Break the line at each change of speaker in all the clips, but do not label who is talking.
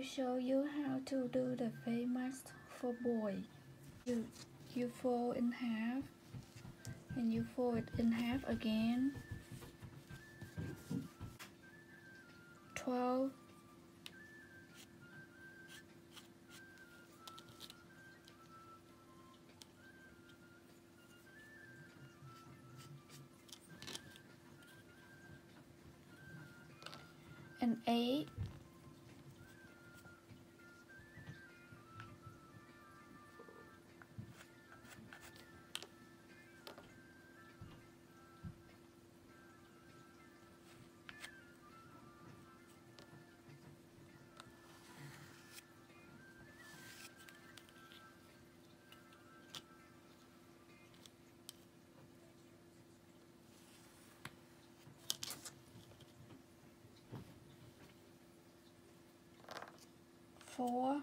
Will show you how to do the face mask for boy. You, you fold in half and you fold it in half again. 12 and 8 four.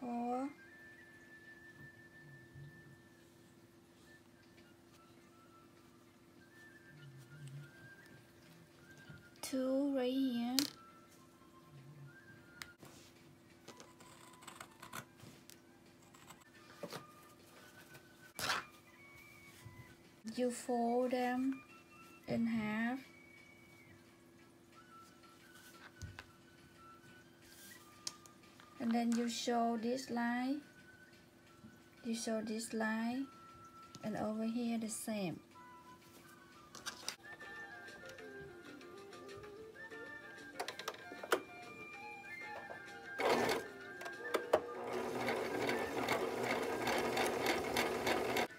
Four. Two right here. You fold them in half. And then you show this line. You show this line. And over here the same.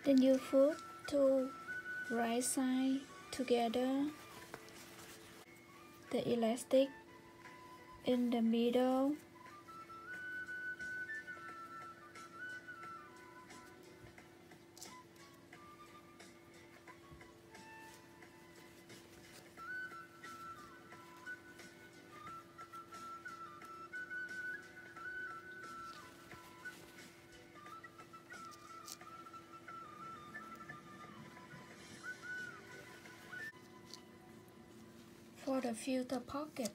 Then you put two right side together. The elastic in the middle for the filter pocket.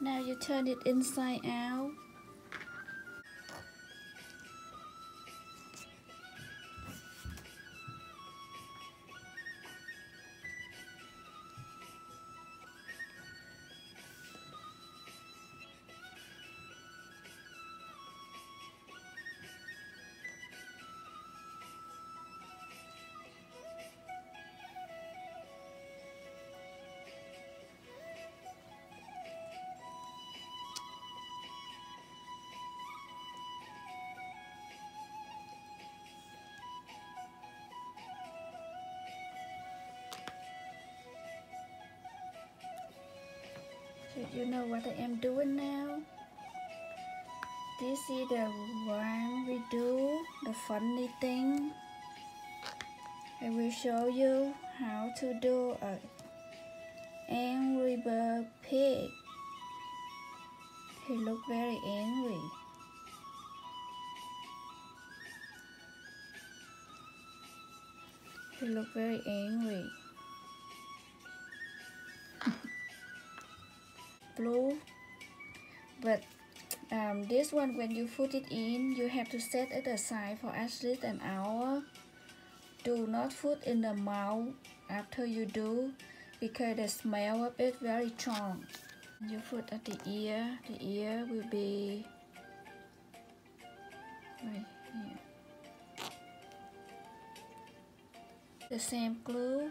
Now you turn it inside out. You know what I am doing now? This is the one we do, the funny thing. I will show you how to do a angry bird pig. He look very angry. He look very angry. Blue but um, this one when you put it in you have to set it aside for at least an hour. Do not put in the mouth after you do because the smell of it very strong. You put at the ear the ear will be right here. The same glue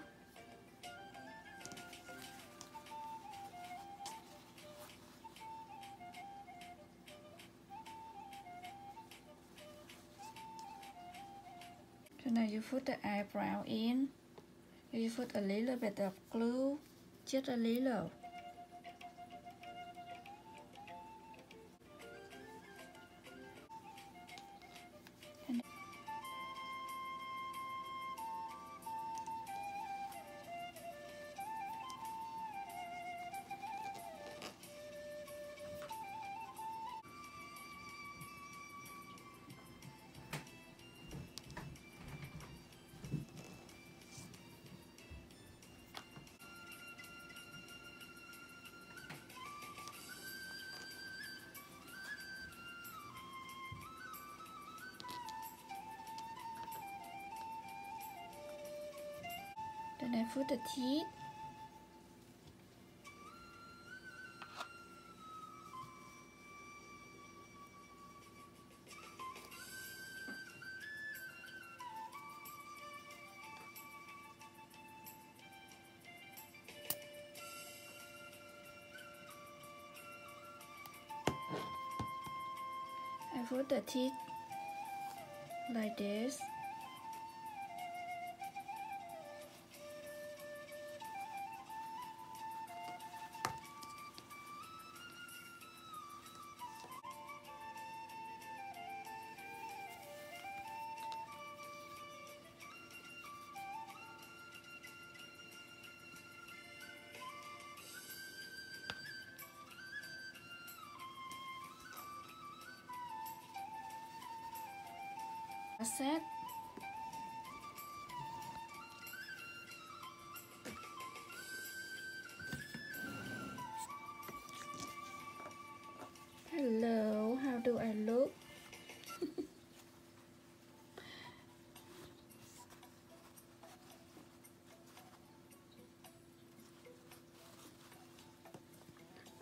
put the eyebrow in. You put a little bit of glue, just a little. I put the teeth, I put the teeth like this set hello how do I look?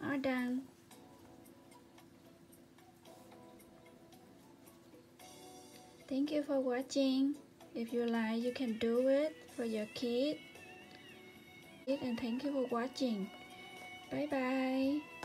Are done Thank you for watching. If you like, you can do it for your kid. And thank you for watching. Bye bye.